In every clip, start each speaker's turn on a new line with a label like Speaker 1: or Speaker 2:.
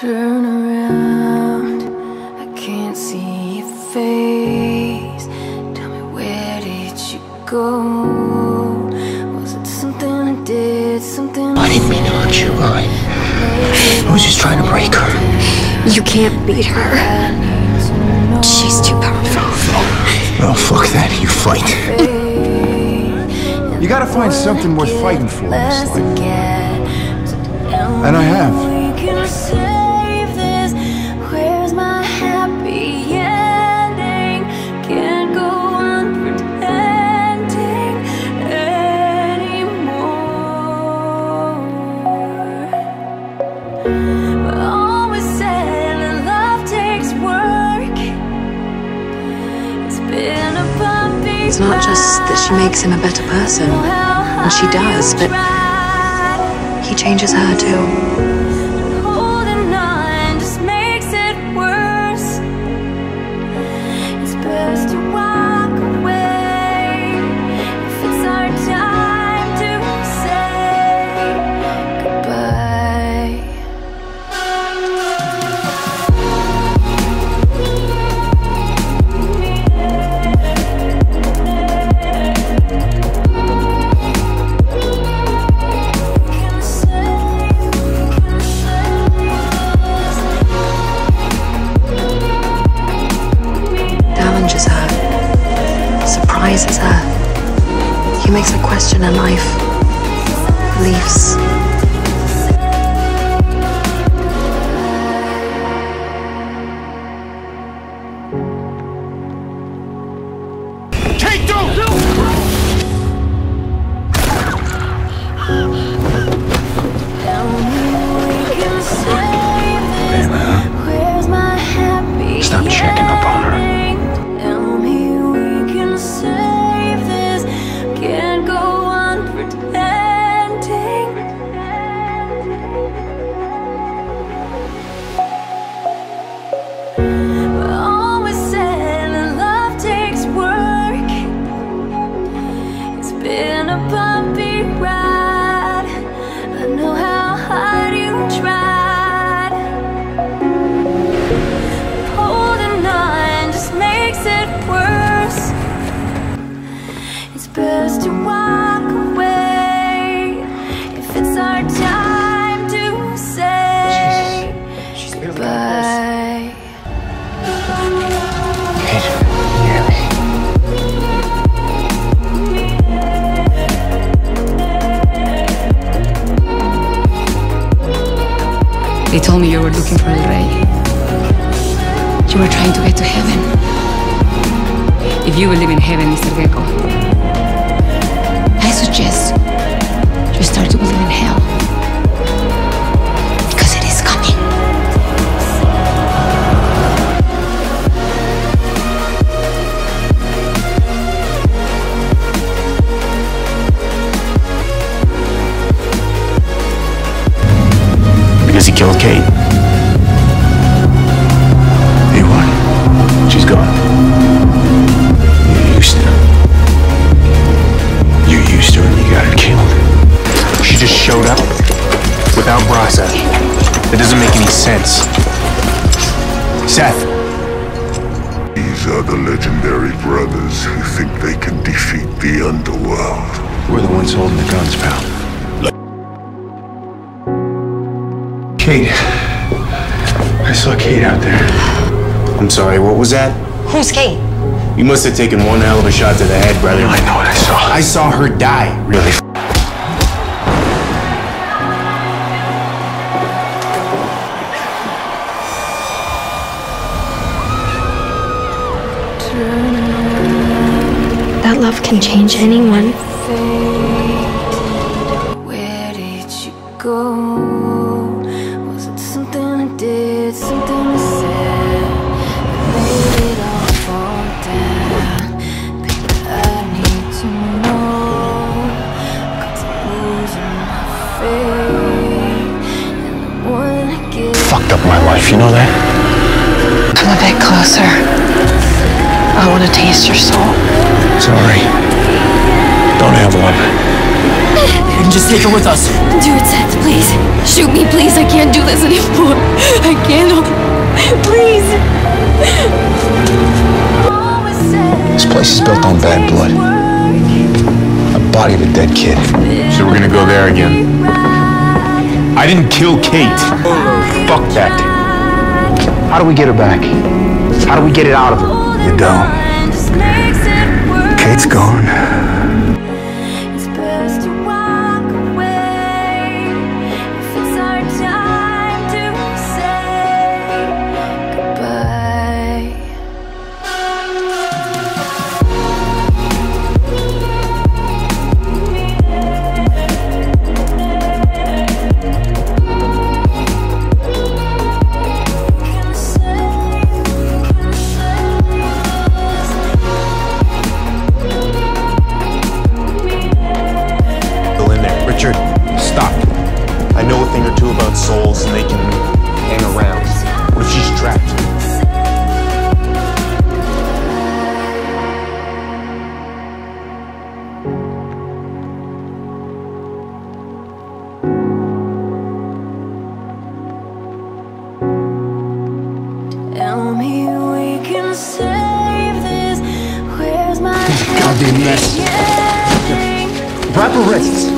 Speaker 1: Turn around, I can't see your face. Tell me where did you go? Was it something I did, something
Speaker 2: I didn't mean to hurt you, alright? I was just trying to break her.
Speaker 3: You can't beat her. She's too powerful.
Speaker 2: Oh, fuck that. You fight.
Speaker 4: You gotta find something worth fighting for in this life. And I have.
Speaker 1: It's
Speaker 3: not just that she makes him a better person, and she does, but he changes her too. Beliefs.
Speaker 1: Best to walk away if it's our time to say goodbye.
Speaker 2: Kate, you hear me?
Speaker 5: They told me you were looking for El Rey. You were trying to get to heaven. If you will live in heaven, Mr. Gecko, I suggest you start to believe in hell. Because it is coming.
Speaker 2: Because he killed Kate.
Speaker 6: Sense. Seth,
Speaker 7: These are the legendary brothers who think they can defeat the underworld.
Speaker 2: We're the ones holding the guns, pal. Kate. I saw Kate out there.
Speaker 6: I'm sorry, what was that?
Speaker 3: Who's Kate?
Speaker 6: You must have taken one hell of a shot to the head, brother.
Speaker 2: I know what I saw.
Speaker 6: I saw her die.
Speaker 2: really
Speaker 3: That love can change anyone.
Speaker 1: Where did you go? Was it something I did, something I said that made it all fall down? Baby, I need to know. Cause I'm losing my faith. And I wanna get
Speaker 2: fucked up my life, you know that?
Speaker 3: Come a bit closer. I want to taste your soul.
Speaker 2: Sorry. Don't have one.
Speaker 5: You can just take her with us.
Speaker 3: Do it, Seth, please. Shoot me, please. I can't do
Speaker 8: this anymore. I can't. Please.
Speaker 4: This place is built on bad blood. A body of a dead kid.
Speaker 6: So we're gonna go there again. I didn't kill Kate. Fuck that.
Speaker 4: How do we get her back? How do we get it out of her?
Speaker 7: You don't. Kate's gone.
Speaker 6: Souls and they can hang around. What if she's trapped?
Speaker 5: Tell me we can save this. Where's my
Speaker 4: Goddamn mess. Wrap her wrists.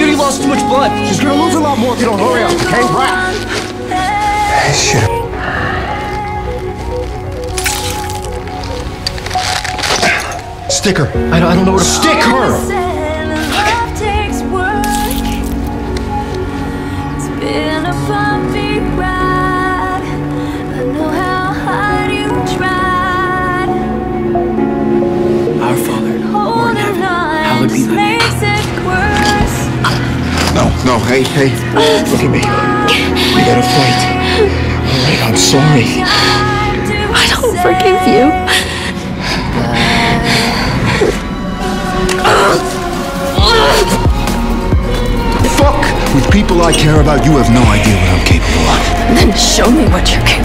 Speaker 4: Already lost too much blood. She's gonna lose a lot more if you don't hurry up, okay? Wrap. Shit. Stick her. I don't, I don't know where to stick her. No, hey, hey. Look at me. We gotta fight. All right, I'm sorry.
Speaker 8: I don't forgive you.
Speaker 4: Fuck with people I care about. You have no idea what I'm capable of.
Speaker 8: Then show me what you're capable of.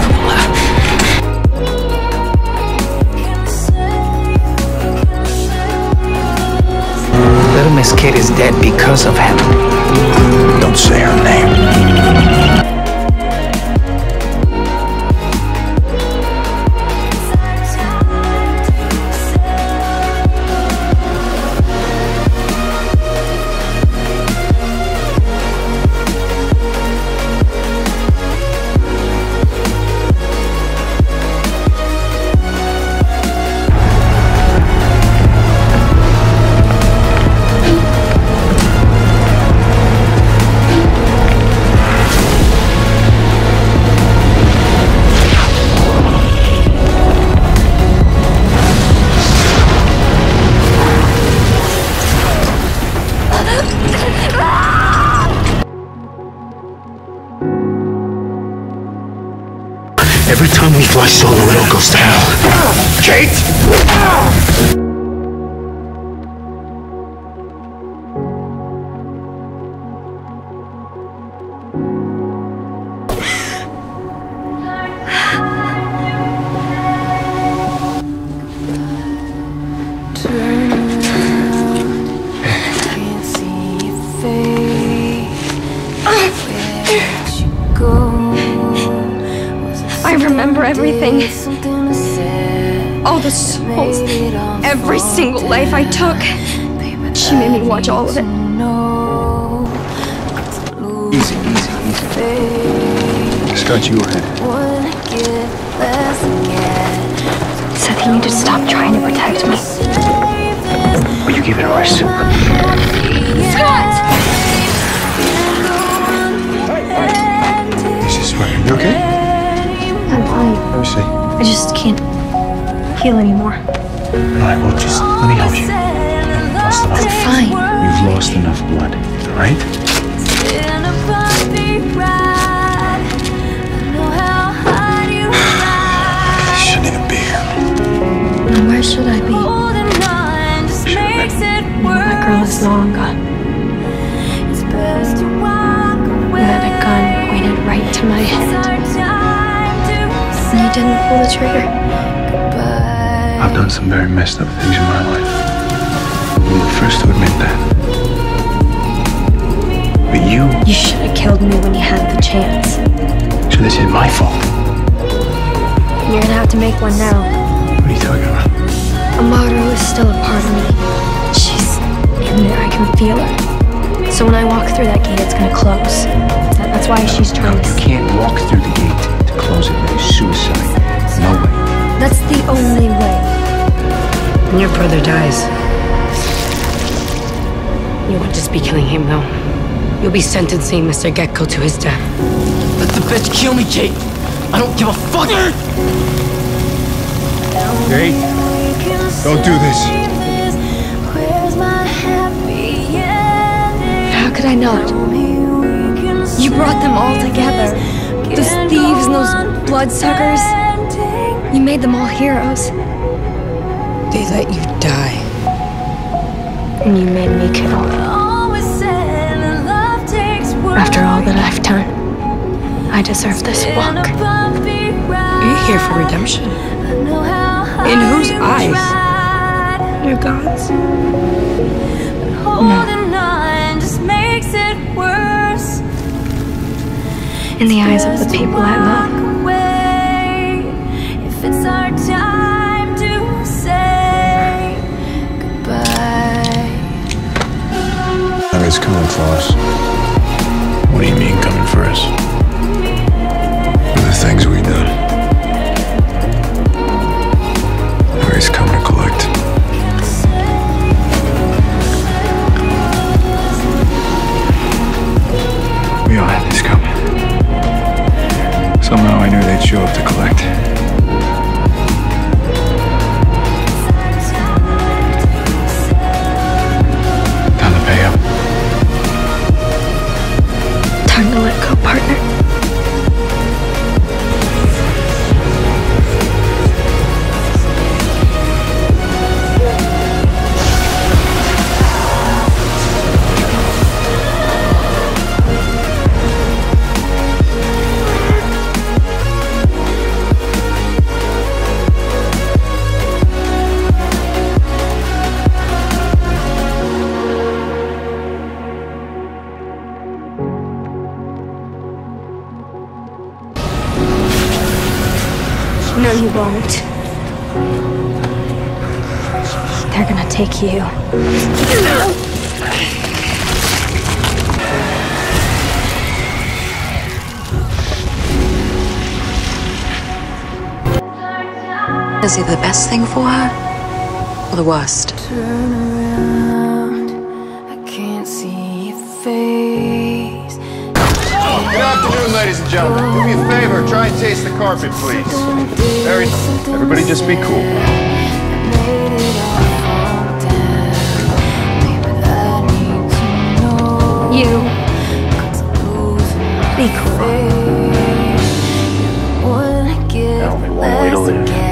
Speaker 2: Little kid is dead because of him.
Speaker 4: Don't say her name.
Speaker 2: Kate!
Speaker 8: All the
Speaker 5: that
Speaker 8: souls,
Speaker 5: made it all
Speaker 8: every single life I took. She made me watch all of it.
Speaker 5: to know. To lose
Speaker 4: Easy, easy, easy. Scratch your head.
Speaker 5: Wanna get less again.
Speaker 8: Said he needed to stop trying to protect me.
Speaker 2: Will you give it a rest?
Speaker 4: This is right. You okay?
Speaker 8: I'm fine.
Speaker 4: Let me see.
Speaker 8: I just can't heal anymore.
Speaker 2: All right, well, just let me help you. Lost enough.
Speaker 8: I'm fine.
Speaker 2: You've lost enough blood, all right?
Speaker 5: Been a bumpy ride. I know how hard you tried.
Speaker 4: Shouldn't even be here.
Speaker 8: Now where should I be?
Speaker 5: Holding on just makes it
Speaker 8: My girl is
Speaker 5: worse.
Speaker 8: long gone.
Speaker 5: It's best to walk away.
Speaker 8: You had a gun pointed right to my head.
Speaker 5: our time to
Speaker 8: And you didn't pull the trigger.
Speaker 4: Done some very messed up things in my life. I'm the first to admit that. But you,
Speaker 8: You should have killed me when you had the chance.
Speaker 2: So this is my fault?
Speaker 8: You're gonna have to make one now.
Speaker 2: What are you talking about?
Speaker 8: Amaru is still a part of me. She's in there, I can feel her. So when I walk through that gate, it's gonna close. That's why she's
Speaker 2: No,
Speaker 8: trying
Speaker 2: you
Speaker 8: to.
Speaker 2: can't walk through
Speaker 9: When your brother dies, you won't just be killing him, though. You'll be sentencing Mr. Gecko to his death.
Speaker 4: Let the bitch kill me, Kate. I don't give a fuck.
Speaker 6: Kate, don't do this.
Speaker 8: How could I not? You brought them all together. Those thieves and those bloodsuckers. You made them all heroes.
Speaker 9: They let you die.
Speaker 8: And you made me kill. After all that I've done, I deserve this walk.
Speaker 9: You're here for redemption. In whose eyes? Your God's. No.
Speaker 8: In the eyes of the people I love.
Speaker 6: Harry's coming for us.
Speaker 2: What do you mean coming for us?
Speaker 6: For the things we've done.
Speaker 8: Go, partner. You won't. They're gonna take you.
Speaker 3: Is he the best thing for her? Or the worst?
Speaker 6: ladies and gentlemen. Do me a favor, try and taste the carpet, please. Very, everybody just be cool. you be cool. There's only one way to live.